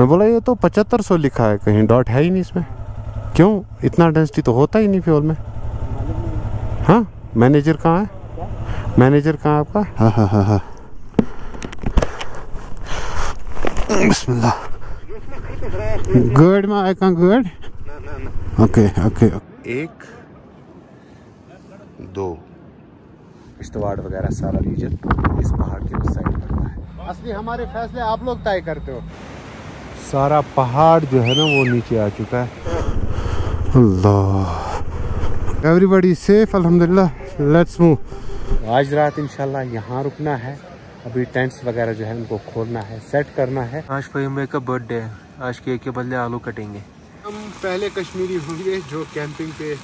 मैं बोला ये तो पचहत्तर सौ लिखा है कहीं डॉट है ही नहीं इसमें। क्यों? इतना डेंसिटी तो होता ही नहीं फ्यूल में। हाँ? मैनेजर कहाँ है? मैनेजर कहाँ है आपका? हाँ हाँ हाँ हाँ। बिस्मिल्लाह। गुड में आई कहाँ गुड ओके ओके एक दो। किश्तवाड़ वगैरह सारा रीजन इस पहाड़ के उस साइड पड़ता है। असली हमारे फैसले आप लोग तय करते हो। सारा पहाड़ जो है ना वो नीचे आ चुका है। अल्लाह। एवरीबॉडी सेफ़ अल्हम्दुलिल्लाह। लेट्स मूव आज रात इंशाल्लाह यहाँ रुकना है। अभी टेंट्स वगैरह जो है उनको खोलना है सेट करना है। आज भाई का बर्थडे है। आज केक के बदले आलू कटेंगे। हम पहले कश्मीरी होंगे जो कैंपिंग पे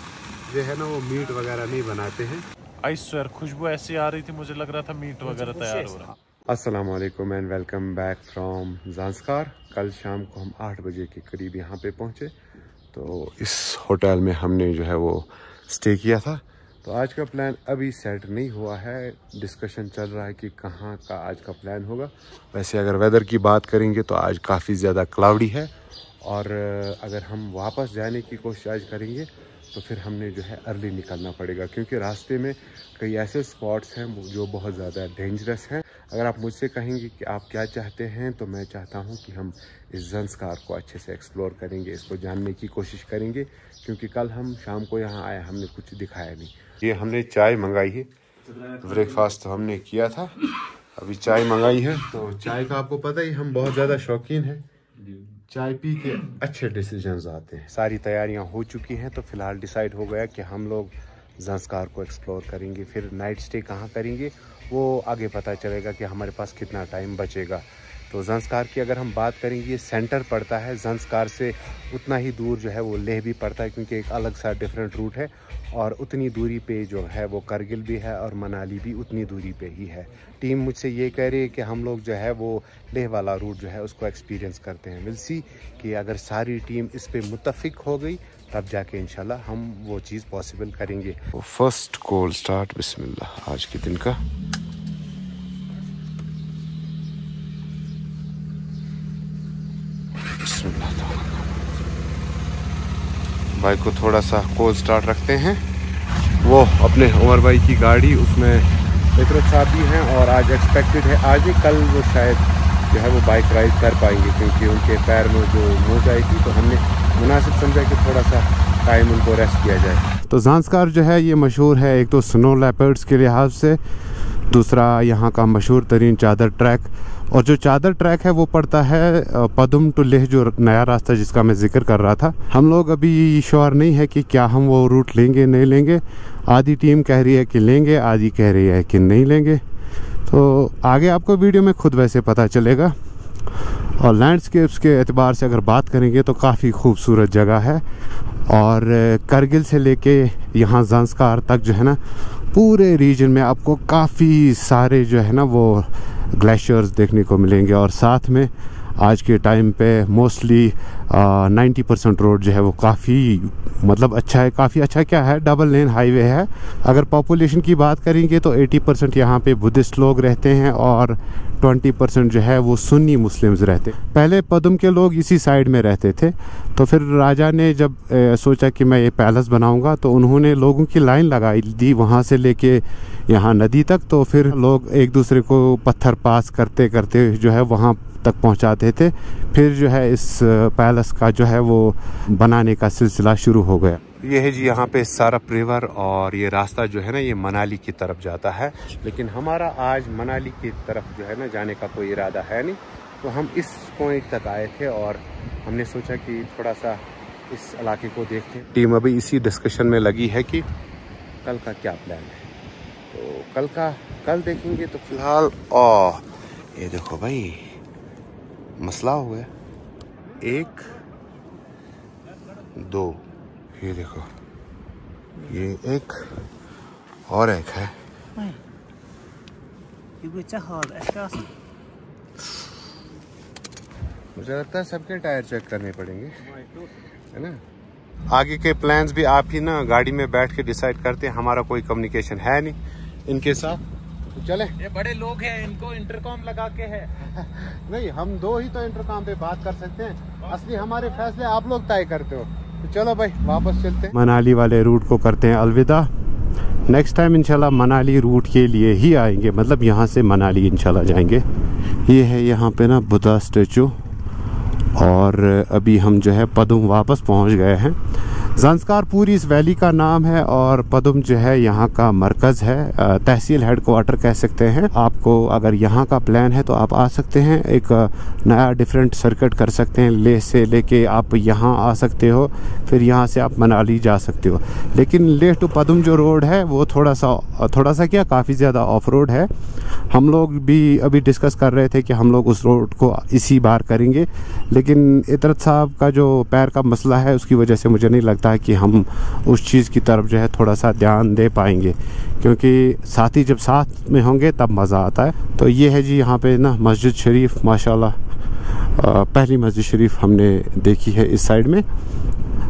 जो है ना वो मीट वगैरह नहीं बनाते हैं। आई सर खुशबू ऐसी आ रही थी मुझे लग रहा था मीट वगैरह तैयार हो रहा वालेकुम एंड वेलकम बैक फ्रॉम जानसकार कल शाम को हम आठ बजे के करीब यहाँ पे पहुँचे। तो इस होटल में हमने जो है वो स्टे किया था। तो आज का प्लान अभी सेट नहीं हुआ है। डिस्कशन चल रहा है कि कहाँ का आज का प्लान होगा। वैसे अगर वेदर की बात करेंगे तो आज काफ़ी ज़्यादा क्लाउडी है। और अगर हम वापस जाने की कोशिश आज करेंगे तो फिर हमने जो है अर्ली निकलना पड़ेगा। क्योंकि रास्ते में कई ऐसे स्पॉट्स हैं जो बहुत ज़्यादा डेंजरस हैं। अगर आप मुझसे कहेंगे कि आप क्या चाहते हैं तो मैं चाहता हूँ कि हम इस जंसकार को अच्छे से एक्सप्लोर करेंगे, इसको जानने की कोशिश करेंगे, क्योंकि कल हम शाम को यहाँ आए, हमने कुछ दिखाया नहीं। ये हमने चाय मंगाई है। ब्रेकफास्ट तो हमने किया था। अभी चाय मंगाई है तो चाय का आपको पता ही, हम बहुत ज़्यादा शौकीन हैं। चाय पी के अच्छे डिसीजंस आते हैं। सारी तैयारियाँ हो चुकी हैं तो फ़िलहाल डिसाइड हो गया कि हम लोग जंसकार को एक्सप्लोर करेंगे। फिर नाइट स्टे कहाँ करेंगे? वो आगे पता चलेगा कि हमारे पास कितना टाइम बचेगा। तो जंसकार की अगर हम बात करेंगे ये सेंटर पड़ता है। जंसकार से उतना ही दूर जो है वो लेह भी पड़ता है, क्योंकि एक अलग सा डिफरेंट रूट है और उतनी दूरी पे जो है वो करगिल भी है और मनाली भी उतनी दूरी पे ही है। टीम मुझसे ये कह रही है कि हम लोग जो है वो लेह वाला रूट जो है उसको एक्सपीरियंस करते हैं। विल सी कि अगर सारी टीम इस पर मुतफिक हो गई तब जाके इंशाल्लाह हम वो चीज़ पॉसिबल करेंगे। फ़र्स्ट कॉल स्टार्ट बिस्मिल्लाह, आज के दिन का। बाइक को थोड़ा सा कोल स्टार्ट रखते हैं। वो अपने उमर भाई की गाड़ी, उसमें फितरत साहब भी हैं और आज एक्सपेक्टेड है, आज ही कल वो शायद जो है वो बाइक राइड कर पाएँगे, क्योंकि उनके पैर में जो मोज आई थी तो हमने मुनासिब समझा कि थोड़ा सा टाइम उनको रेस्ट किया जाए। तो जानसकार जो है, ये मशहूर है एक तो स्नो लेपर्ड्स के लिहाज से, दूसरा यहाँ का मशहूर तरीन चादर ट्रैक और जो चादर ट्रैक है वो पड़ता है पदम टू लेह, जो नया रास्ता जिसका मैं ज़िक्र कर रहा था। हम लोग अभी श्योर नहीं है कि क्या हम वो रूट लेंगे, नहीं लेंगे। आधी टीम कह रही है कि लेंगे, आधी कह रही है कि नहीं लेंगे। तो आगे आपको वीडियो में खुद वैसे पता चलेगा। और लैंडस्केप्स के अतबार से अगर बात करेंगे तो काफ़ी खूबसूरत जगह है। और करगिल से लेके यहाँ जंसकार तक जो है ना, पूरे रीजन में आपको काफ़ी सारे जो है ना वो ग्लेशियर्स देखने को मिलेंगे। और साथ में आज के टाइम पे मोस्टली नाइन्टी परसेंट रोड जो है वो काफ़ी मतलब अच्छा है काफ़ी अच्छा क्या है डबल लेन हाईवे है। अगर पॉपुलेशन की बात करेंगे तो 80 परसेंट यहाँ पर बुद्धिस्ट लोग रहते हैं और 20 परसेंट जो है वो सुन्नी मुस्लिम्स रहते पहले पदम के लोग इसी साइड में रहते थे। तो फिर राजा ने जब ए, सोचा कि मैं ये पैलेस बनाऊँगा तो उन्होंने लोगों की लाइन लगाई दी वहाँ से लेके यहाँ नदी तक। तो फिर लोग एक दूसरे को पत्थर पास करते करते जो है वहाँ तक पहुँचाते थे। फिर जो है इस पैलेस का जो है वो बनाने का सिलसिला शुरू हो गया। ये है जी यहाँ पे सारा रिवर और ये रास्ता जो है ना ये मनाली की तरफ़ जाता है। लेकिन हमारा आज मनाली की तरफ़ जो है ना जाने का कोई इरादा है नहीं। तो हम इस पॉइंट तक आए थे और हमने सोचा कि थोड़ा सा इस इलाके को देखते टीम अभी इसी डिस्कशन में लगी है कि कल का क्या प्लान है। तो कल का, कल देखेंगे तो फ़िलहाल, ओ, ये देखो भाई। मसला हो गया। एक दो ये देखो। ये एक और एक है। मुझे लगता है सबके टायर चेक करने पड़ेंगे। है ना? आगे के प्लान्स भी आप ही ना गाड़ी में बैठ के डिसाइड करते हैं हमारा कोई कम्युनिकेशन है नहीं। इनके साथ तो चले। ये बड़े लोग हैं इनको इंटरकॉम लगा के है। नहीं हम दो ही तो इंटरकॉम पे बात कर सकते हैं। असली हमारे फैसले आप लोग तय करते हो। तो चलो भाई वापस चलते। हैं मनाली वाले रूट को करते हैं अलविदा। नेक्स्ट टाइम इंशाल्लाह मनाली रूट के लिए ही आएँगे। मतलब यहाँ से मनाली इंशाल्लाह जाएँगे। ये है यहाँ पे ना बुद्धा स्टेचू। और अभी हम जो है पदुम वापस पहुँच गए हैं। जंसकार पूरी इस वैली का नाम है और पदुम जो है यहाँ का मरकज़ है। तहसील हेडक्वार्टर कह सकते हैं। आपको अगर यहाँ का प्लान है तो आप आ सकते हैं। एक नया डिफरेंट सर्किट कर सकते हैं। ले से लेके आप यहाँ आ सकते हो, फिर यहाँ से आप मनाली जा सकते हो। लेकिन लेह टू पदुम जो रोड है, वो थोड़ा सा थोड़ा सा क्या, काफ़ी ज़्यादा ऑफ़ रोड है। हम लोग भी अभी डिस्कस कर रहे थे कि हम लोग उस रोड को इसी बार करेंगे। लेकिन इतरत साहब का जो पैर का मसला है, उसकी वजह से मुझे नहीं लगता लगता है कि हम उस चीज़ की तरफ़ जो है थोड़ा सा ध्यान दे पाएँगे। क्योंकि साथी जब साथ में होंगे, तब मज़ा आता है। तो ये है जी यहाँ पे ना, मस्जिद शरीफ, माशाल्लाह। पहली मस्जिद शरीफ हमने देखी है इस साइड में।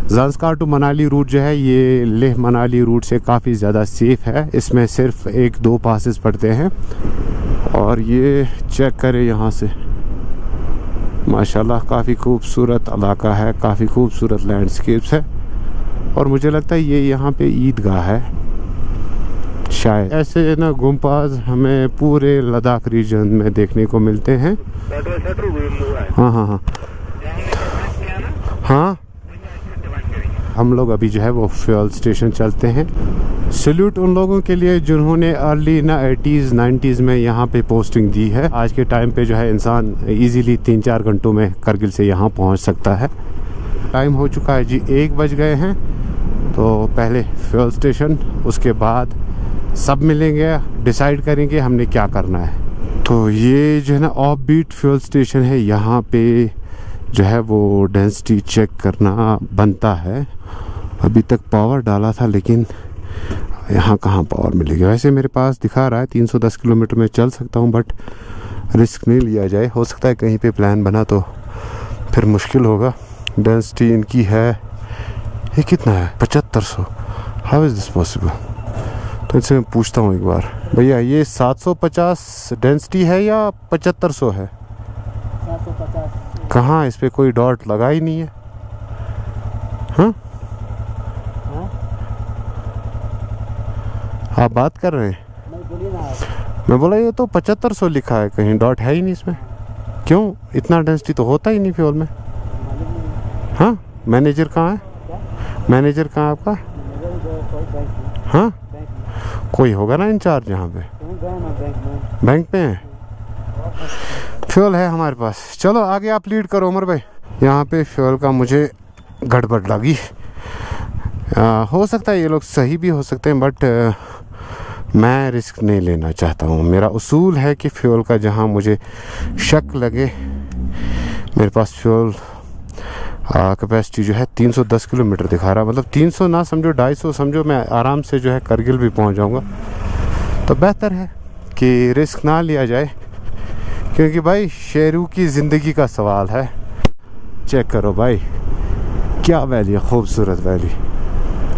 जंसकार टू मनाली रूट जो है, ये लेह मनाली रूट से काफ़ी ज़्यादा सेफ़ है। इसमें सिर्फ़ एक दो पासिस पड़ते हैं। और ये चेक करें यहाँ से। माशाल्लाह काफ़ी खूबसूरत इलाका है, काफ़ी खूबसूरत लैंडस्केप्स है। और मुझे लगता है ये यहाँ पे ईदगाह है, शायद। ऐसे ना गुम्पाज हमें पूरे लद्दाख रीजन में देखने को मिलते हैं। हाँ हाँ हाँ। हाँ? हम लोग अभी जो है वो फ्यूल स्टेशन चलते हैं। सल्यूट उन लोगों के लिए जिन्होंने अर्ली ना एटीज़ नाइन्टीज़ में यहाँ पे पोस्टिंग दी है। आज के टाइम पे जो है इंसान इजीली तीन चार घंटों में करगिल से यहाँ पहुँच सकता है। टाइम हो चुका है जी, एक बज गए हैं। तो पहले फ्यूल स्टेशन, उसके बाद सब मिलेंगे, डिसाइड करेंगे हमने क्या करना है। तो ये जो है ना ऑफ़ बीट फ्यूल स्टेशन है, यहाँ पे जो है वो डेंसिटी चेक करना बनता है। अभी तक पावर डाला था, लेकिन यहाँ कहाँ पावर मिलेगी? वैसे मेरे पास दिखा रहा है 310 किलोमीटर में चल सकता हूँ बट रिस्क नहीं लिया जाए। हो सकता है कहीं पे प्लान बना तो फिर मुश्किल होगा। डेंसिटी इनकी है ये कितना है? पचहत्तर सौ। हाउ इज़ दिस पॉसिबल तो इनसे मैं पूछता हूँ एक बार। भैया ये 750 डेंसिटी है या पचहत्तर सौ है? कहाँ? इस पर कोई डॉट लगा ही नहीं है। हाँ? आप बात कर रहे हैं? मैं बोला ये तो पचहत्तर सौ लिखा है कहीं डॉट है ही नहीं इसमें। क्यों? इतना डेंसिटी तो होता ही नहीं फ्यूल में। हाँ? मैनेजर कहाँ है? मैनेजर कहाँ आपका? हाँ? कोई होगा ना इंचार्ज यहाँ पे? बैंक में है? फ्यूल है हमारे पास। चलो आगे आप लीड करो उमर भाई। यहाँ पे फ्यूल का मुझे गड़बड़ लगी। आ, हो सकता है ये लोग सही भी हो सकते हैं बट मैं रिस्क नहीं लेना चाहता हूँ। मेरा उसूल है कि फ्यूल का जहाँ मुझे शक लगे, मेरे पास फ्यूल कैपेसिटी जो है 310 किलोमीटर दिखा रहा। मतलब 300 ना समझो 250 समझो, मैं आराम से जो है करगिल भी पहुँच जाऊँगा। तो बेहतर है कि रिस्क ना लिया जाए, क्योंकि भाई शेरू की ज़िंदगी का सवाल है। चेक करो भाई, क्या वैली है? खूबसूरत वैली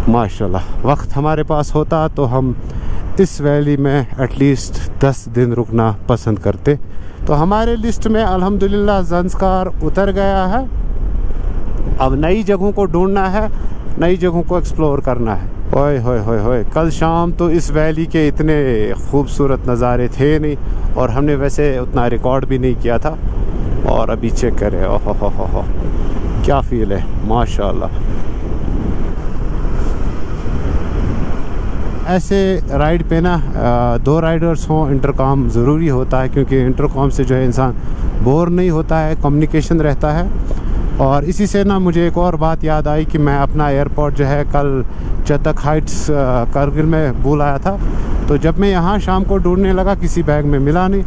माशाल्लाह, वक्त हमारे पास होता तो हम इस वैली में एटलीस्ट 10 दिन रुकना पसंद करते। तो हमारे लिस्ट में अल्हम्दुलिल्लाह जंसकार उतर गया है। अब नई जगहों को ढूंढना है, नई जगहों को एक्सप्लोर करना है। ओए, होए होए होए, कल शाम तो इस वैली के इतने खूबसूरत नज़ारे थे नहीं, और हमने वैसे उतना रिकॉर्ड भी नहीं किया था। और अभी चेक करें, ओहो, हो हो हो क्या फील है, माशाल्लाह। ऐसे राइड पे ना दो राइडर्स हों इंटरकॉम ज़रूरी होता है क्योंकि इंटरकॉम से जो है इंसान बोर नहीं होता है कम्युनिकेशन रहता है। और इसी से ना मुझे एक और बात याद आई कि मैं अपना एयरपोर्ट जो है कल चतक हाइट्स करगिल में भूल आया था। तो जब मैं यहाँ शाम को ढूँढने लगा, किसी बैग में मिला नहीं।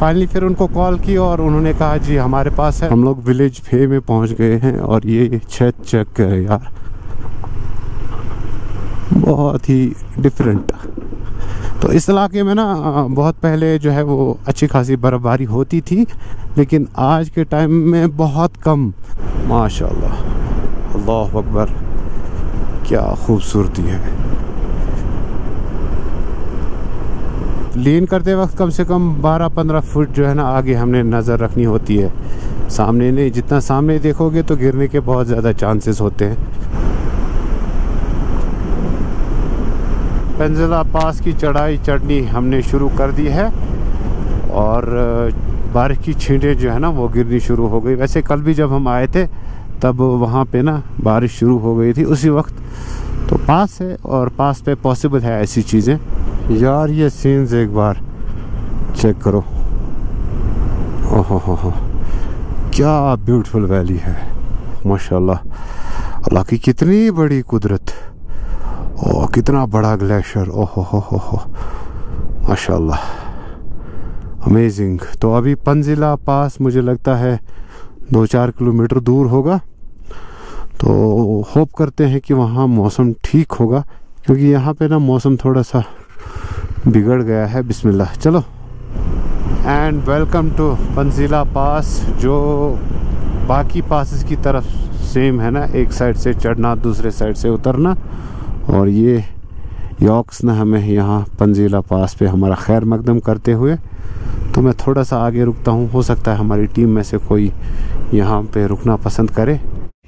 फाइनली फिर उनको कॉल की और उन्होंने कहा, जी, हमारे पास है। हम लोग विलेज फे में पहुँच गए हैं और ये छत चेक है यार। बहुत ही डिफरेंट तो इस इलाके में ना, बहुत पहले जो है वो अच्छी खासी बर्फ़बारी होती थी, लेकिन आज के टाइम में बहुत कम। माशाल्लाह, अल्लाह अकबर, क्या खूबसूरती है। लीन करते वक्त कम से कम 12-15 फुट जो है ना, आगे हमने नज़र रखनी होती है। सामने नहीं, जितना सामने देखोगे तो गिरने के बहुत ज़्यादा चांसेस होते हैं। पेंजिला पास की चढ़ाई चढ़नी हमने शुरू कर दी है और बारिश की छींटें जो है ना वो गिरनी शुरू हो गई। वैसे कल भी जब हम आए थे, तब वहाँ पे ना बारिश शुरू हो गई थी उसी वक्त। तो पास है और पास पे पॉसिबल है ऐसी चीज़ें। यार ये सीन्स एक बार चेक करो। ओहो हो हो क्या ब्यूटीफुल वैली है। माशाल्लाह। अल्लाह की कितनी बड़ी कुदरत। कितना बड़ा ग्लेशियर ओहो, हो हो हो। माशाल्लाह। अमेजिंग तो अभी पंजिला पास मुझे लगता है दो चार किलोमीटर दूर होगा। तो होप करते हैं कि वहाँ मौसम ठीक होगा, क्योंकि यहाँ पे ना मौसम थोड़ा सा बिगड़ गया है। बिस्मिल्लाह। चलो। And welcome to Panjila pass, जो बाकी पासिस की तरफ़ सेम है ना, एक साइड से चढ़ना, दूसरे साइड से उतरना। और ये यॉक्स ने हमें यहाँ पंजीला पास पे हमारा खैर मकदम करते हुए तो मैं थोड़ा सा आगे रुकता हूँ। हो सकता है हमारी टीम में से कोई यहाँ पे रुकना पसंद करे।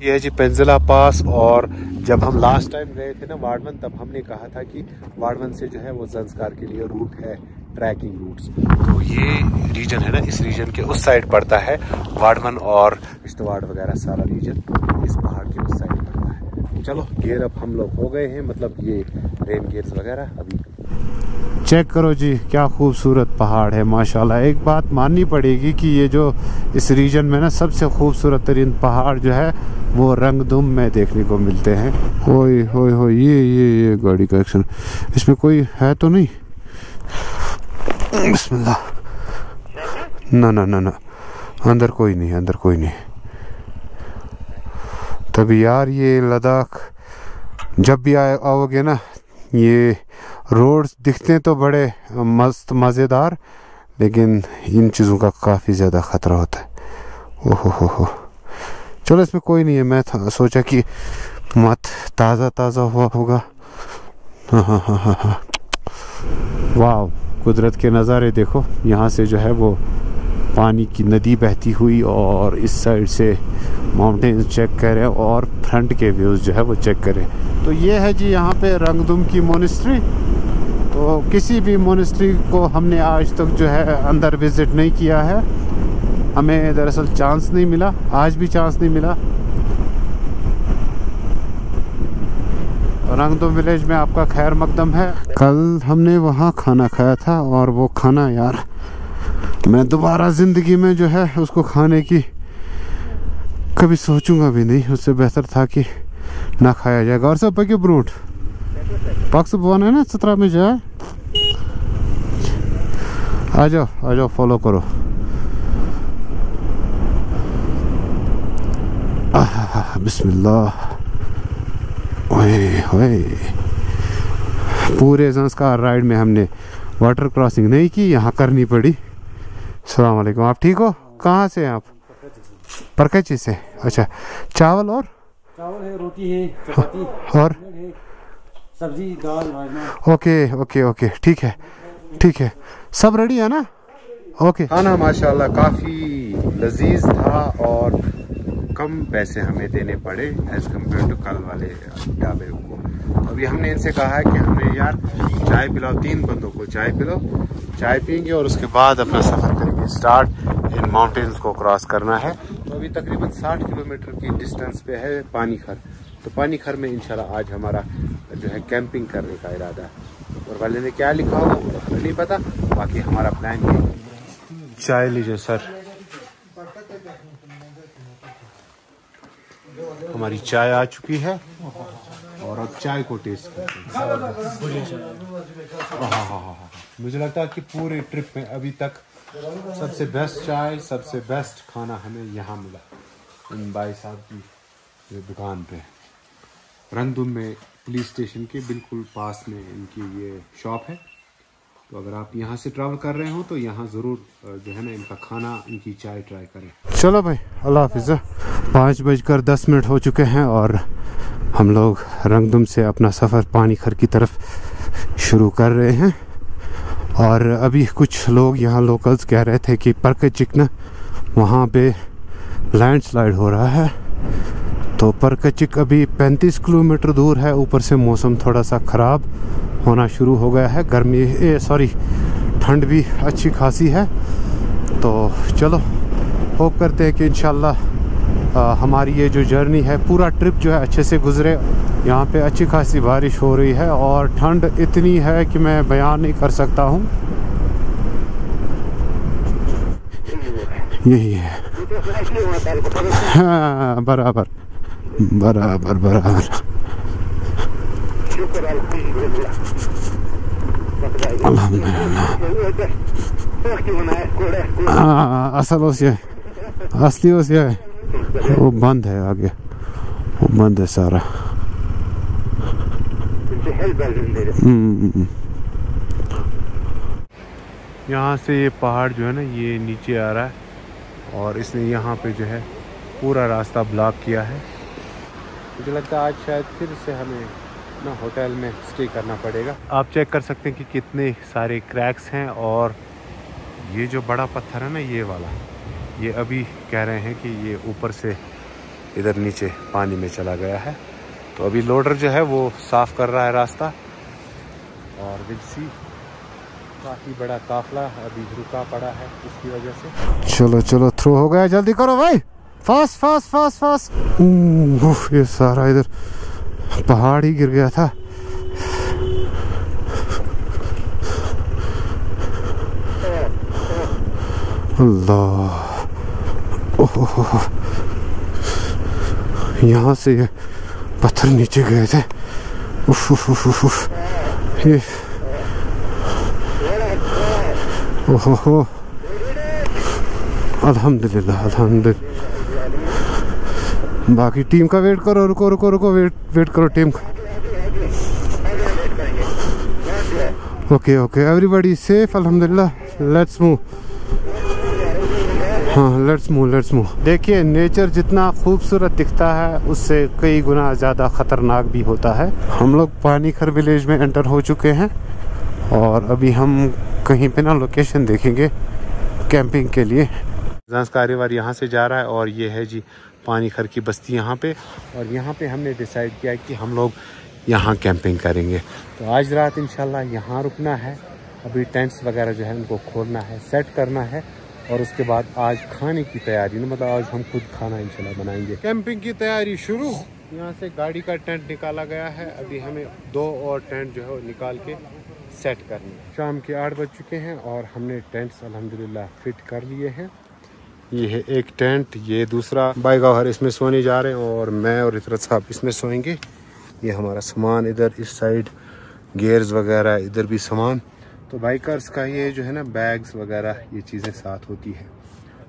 ये है जी पेंजिला पास और जब हम लास्ट टाइम गए थे ना वार्डवन तब हमने कहा था कि वार्डवन से जो है वो जंसकार के लिए रूट है ट्रैकिंग रूट्स तो ये रीजन है ना, इस रीजन के उस साइड पड़ता है। वार्डवन और किश्तवाड़ वगैरह सारा रीजन इस पहाड़ के उस साइड पड़ता है चलो गेयर अब हम लोग हो गए हैं मतलब ये रेन गेयर्स वगैरह, अभी। चेक करो जी, क्या खूबसूरत पहाड़ है, माशाल्लाह। एक बात माननी पड़ेगी कि ये जो इस रीजन में ना सबसे खूबसूरत तरीन पहाड़ जो है, वो रंगदुम में देखने को मिलते हैं। ओए होए हो ये ये ये गाड़ी का एक्शन इसमें कोई है तो नहीं? बिस्मिल्लाह। ना ना ना ना। अंदर कोई नहीं, अंदर कोई नहीं। तभी यार ये लद्दाख जब भी आए, आओगे ना, ये रोड दिखते तो बड़े मस्त, मज़ेदार, लेकिन इन चीज़ों का काफ़ी ज़्यादा ख़तरा होता है। ओहो हो हो। चलो, इसमें कोई नहीं है, मैं सोचा कि मत, ताज़ा ताज़ा हुआ होगा। हाँ हाँ हाँ हाँ हाँ। वाह, कुदरत के नज़ारे देखो, यहाँ से जो है वो पानी की नदी बहती हुई और इस साइड से माउंटेन चेक करें और फ्रंट के व्यूज़ जो है वो चेक करें। तो ये है जी यहाँ पे रंगदुम की मोनिस्ट्री तो किसी भी मोनिस्ट्री को हमने आज तक जो है अंदर विज़िट नहीं किया है। हमें दरअसल चांस नहीं मिला, आज भी चांस नहीं मिला। रंगदुम विलेज में आपका खैर मकदम है। कल हमने वहाँ खाना खाया था और वो खाना यार मैं दोबारा ज़िंदगी में जो है उसको खाने की कभी सोचूँगा भी नहीं। उससे बेहतर था कि ना खाया जाएगा। और सब पके ब्रूट पक्स बोन है ना? सत्रह में जाए। आ जाओ आ जाओ फॉलो करो। बिस्मिल्लाह। ओए ओए। पूरे संस्कार राइड में हमने वाटर क्रॉसिंग नहीं की, यहाँ करनी पड़ी। सलामकुम आप ठीक हो? कहाँ से हैं आप? परकची से। अच्छा चावल और? चावल है रोटी है चपाती और? सब्ज़ी दाल राजमा। ओके ओके ओके ठीक है ठीक है। सब रेडी है ना? ओके। खाना माशाल्लाह काफ़ी लजीज था और कम पैसे हमें देने पड़े एज कंपेयर टू कल वाले ढाबे को। तो अभी हमने इनसे कहा है कि हमें यार चाय पिलाओ, तीन बंदों को चाय पिलाओ, चाय पियेंगे और उसके बाद अपना सफ़र करेंगे। स्टार्ट इन माउंटेन्स को क्रॉस करना है। तो अभी तकरीबन 60 किलोमीटर की डिस्टेंस पे है पानी खर तो पानी खर में इंशाल्लाह आज हमारा जो है कैंपिंग करने का इरादा है। और वाले ने क्या लिखा वो तो नहीं पता। बाकी हमारा प्लान चाय लीजिए सर हमारी चाय आ चुकी है और अब चाय को टेस्ट करते हैं। हाँ हाँ हाँ हाँ मुझे लगता है कि पूरे ट्रिप में अभी तक सबसे बेस्ट चाय, सबसे बेस्ट खाना हमें यहाँ मिला। इन भाई साहब की दुकान पे। रंगदुम में पुलिस स्टेशन के बिल्कुल पास में इनकी ये शॉप है। तो अगर आप यहाँ से ट्रैवल कर रहे हो तो यहाँ ज़रूर जो है ना, इनका खाना, इनकी चाय ट्राई करें। चलो भाई, अल्लाह हाफिज़। पाँच बजकर दस मिनट हो चुके हैं और हम लोग रंगदुम से अपना सफ़र पानी खर की तरफ़ शुरू कर रहे हैं। और अभी कुछ लोग यहाँ लोकल्स कह रहे थे कि परक चिकना, वहाँ पे लैंडस्लाइड हो रहा है। तो परकचिक अभी 35 किलोमीटर दूर है। ऊपर से मौसम थोड़ा सा ख़राब होना शुरू हो गया है। गर्मी सॉरी, ठंड भी अच्छी खासी है। तो चलो, होप करते हैं कि इन हमारी ये जो जर्नी है, पूरा ट्रिप जो है अच्छे से गुजरे। यहाँ पे अच्छी खासी बारिश हो रही है और ठंड इतनी है कि मैं बयान नहीं कर सकता हूँ। यही है। हाँ बराबर। बराबर बराबर। हाँ, असल उस ये असली उस ये वो बंद है आगे। वो बंद है सारा। हम्म। यहाँ से ये पहाड़ जो है ना ये नीचे आ रहा है और इसने यहाँ पे जो है पूरा रास्ता ब्लॉक किया है। मुझे लगता है आज शायद फिर से हमें ना होटल में स्टे करना पड़ेगा। आप चेक कर सकते हैं कि कितने सारे क्रैक्स हैं और ये जो बड़ा पत्थर है ना ये वाला ये अभी कह रहे हैं कि ये ऊपर से इधर नीचे पानी में चला गया है। तो अभी लोडर जो है वो साफ़ कर रहा है रास्ता और विल काफ़ी बड़ा काफला अभी रुका पड़ा है इसकी वजह से। चलो चलो थ्रो हो गया। जल्दी करो भाई। फास्ट फास्ट फास्ट फास्ट ये सारा इधर पहाड़ ही गिर गया था अल्लाह यहाँ से ये पत्थर नीचे गए थे उफ उफ उफ उफ, उफ ये ओहो अल्हम्दुलिल्लाह अल्हम्दुलिल्लाह बाकी टीम का वेट करो, रुको रुको रुको, वेट वेट करो, टीम का। ओके ओके एवरीबॉडी सेफ़ अल्हम्दुलिल्लाह लेट्स मूव हाँ लेट्स मूव लेट्स मूव देखिए नेचर जितना खूबसूरत दिखता है, उससे कई गुना ज़्यादा ख़तरनाक भी होता है। हम लोग पानीखर विलेज में एंटर हो चुके हैं, और अभी हम कहीं पे ना लोकेशन देखेंगे कैंपिंग के लिए। कारीवार यहाँ से जा रहा है, और ये है जी पानी खर की बस्ती यहाँ पे और यहाँ पे हमने डिसाइड किया कि हम लोग यहाँ कैंपिंग करेंगे। तो आज रात इंशाल्लाह यहाँ रुकना है। अभी टेंट्स वगैरह जो है उनको खोलना है सेट करना है और उसके बाद आज खाने की तैयारी ना मतलब आज हम खुद खाना इंशाल्लाह बनाएँगे। कैंपिंग की तैयारी शुरू। यहाँ से गाड़ी का टेंट निकाला गया है। अभी हमें दो और टेंट जो है निकाल के सेट करने शाम के आठ बज चुके हैं और हमने टेंट्स अल्हम्दुलिल्लाह फिट कर लिए हैं। ये है एक टेंट, ये दूसरा बाइक और इसमें सोने जा रहे हैं और मैं और इतरत साहब इसमें सोएँगे। ये हमारा सामान इधर, इस साइड गेयर्स वगैरह, इधर भी सामान। तो बाइकर्स का ये जो है ना बैग्स वगैरह, ये चीज़ें साथ होती है।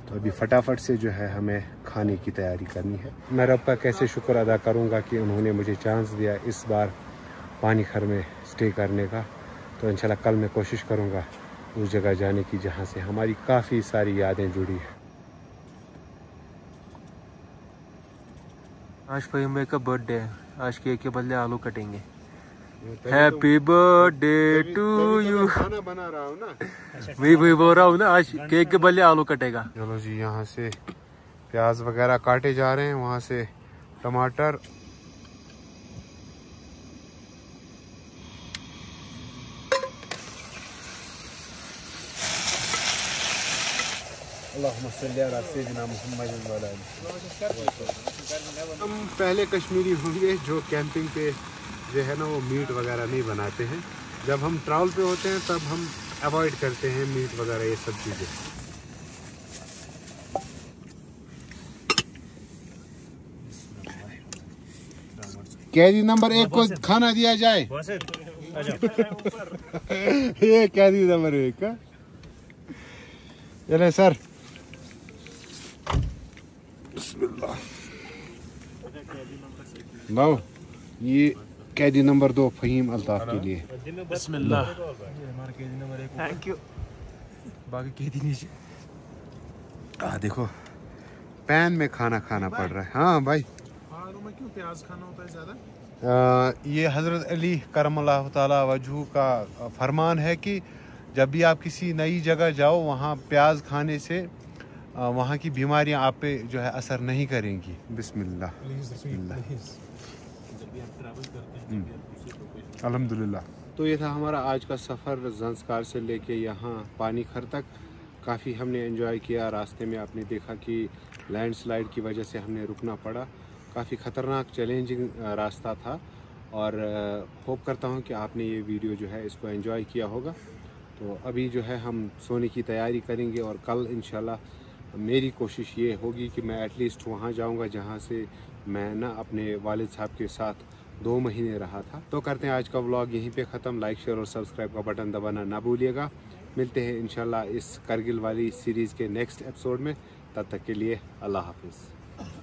तो अभी फटाफट से जो है हमें खाने की तैयारी करनी है। मैं रब का कैसे शुक्र अदा करूँगा कि उन्होंने मुझे चांस दिया इस बार पानी खर में स्टे करने का। तो इंशाल्लाह कल मैं कोशिश करूँगा उस जगह जाने की जहाँ से हमारी काफ़ी सारी यादें जुड़ी हैं। आज फहीम भाई का बर्थडे है। आज केक के बदले आलू कटेंगे। हैप्पी बर्थडे टू यू खाना बना रहा हूँ ना। वही वही बोल रहा हूँ ना आज केक के बदले आलू कटेगा। चलो जी यहाँ से प्याज वगैरह काटे जा रहे हैं वहाँ से टमाटर। हम पहले कश्मीरी होंगे जो कैंपिंग पे जो है ना वो मीट वगैरह नहीं बनाते हैं। जब हम ट्रैवल पे होते हैं, तब हम अवॉइड करते हैं मीट वगैरह, ये सब चीज़ें। कैदी नंबर एक को खाना दिया जाए। ये कैदी नंबर एक का। चले सर। भाव ये कैदी नंबर दो फहीम अल्ताफ के लिए। थैंक यू बाकी कैदी नीचे आ देखो पैन में खाना खाना पड़ रहा है। हाँ भाई। में क्यों प्याज खाना होता है ज़्यादा? ये हज़रत अली करम वज़ू का फरमान है कि जब भी आप किसी नई जगह जाओ वहाँ प्याज खाने से वहाँ की बीमारियाँ आप पे जो है असर नहीं करेंगी। बिस्मिल्लाह। बिस्मिल्लाह। हम्म। अल्हम्दुलिल्लाह। तो ये था हमारा आज का सफ़र जंसकार से लेके यहाँ पानी खर तक। काफ़ी हमने एंजॉय किया रास्ते में आपने देखा कि लैंडस्लाइड की वजह से हमने रुकना पड़ा। काफ़ी ख़तरनाक चैलेंजिंग रास्ता था और होप करता हूँ कि आपने ये वीडियो जो है इसको एंजॉय किया होगा। तो अभी जो है हम सोने की तैयारी करेंगे और कल इन मेरी कोशिश ये होगी कि मैं एटलीस्ट वहाँ जाऊँगा जहाँ से मैं ना अपने वालिद साहब के साथ दो महीने रहा था। तो करते हैं आज का व्लॉग यहीं पे ख़त्म। लाइक शेयर और सब्सक्राइब का बटन दबाना ना भूलिएगा। मिलते हैं इंशाल्लाह इस करगिल वाली सीरीज़ के नेक्स्ट एपिसोड में। तब तक के लिए अल्लाह हाफिज़।